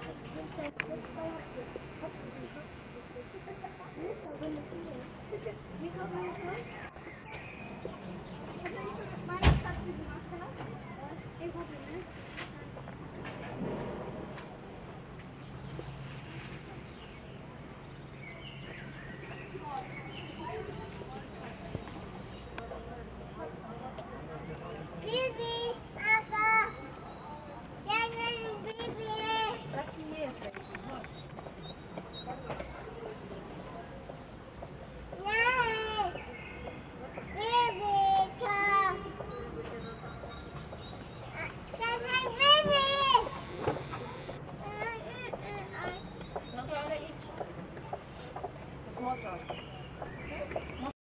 Thank you. Idź. Zmoczą.